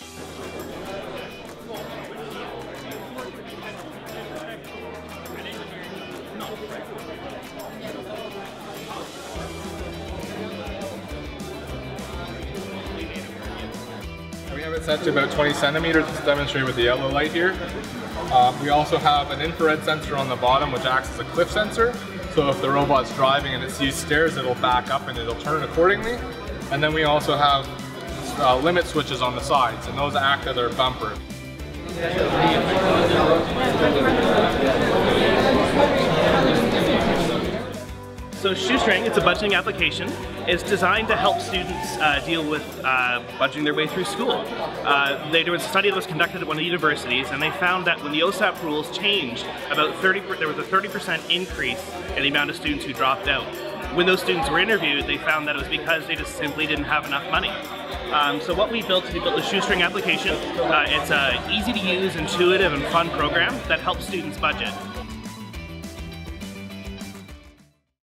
We have it set to about 20 centimeters to demonstrate with the yellow light here. Uh, we also have an infrared sensor on the bottom which acts as a cliff sensor. So if the robot's driving and it sees stairs, it'll back up and it'll turn accordingly. And then we also have uh, limit switches on the sides and those act as our bumper. So Shoestring, it's a budgeting application. It's designed to help students uh, deal with uh, budgeting their way through school. Uh, they, there was a study that was conducted at one of the universities and they found that when the OSAP rules changed, about 30, there was a 30% increase in the amount of students who dropped out. When those students were interviewed, they found that it was because they just simply didn't have enough money. Um, so what we built we built a shoestring application. Uh, it's an easy to use, intuitive, and fun program that helps students budget.